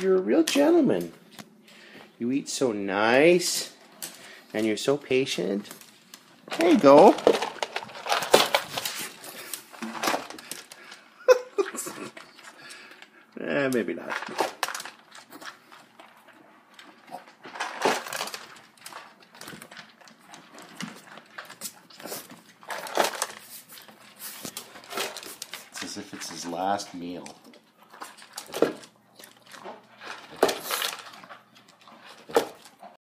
You're a real gentleman. You eat so nice, and you're so patient. There you go. eh, maybe not. It's as if it's his last meal.